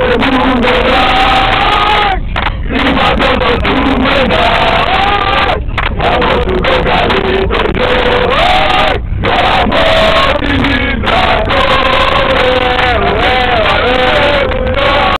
the moon, the rock! Leave my brother to my